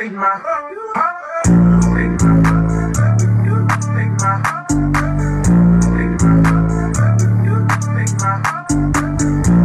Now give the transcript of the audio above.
in my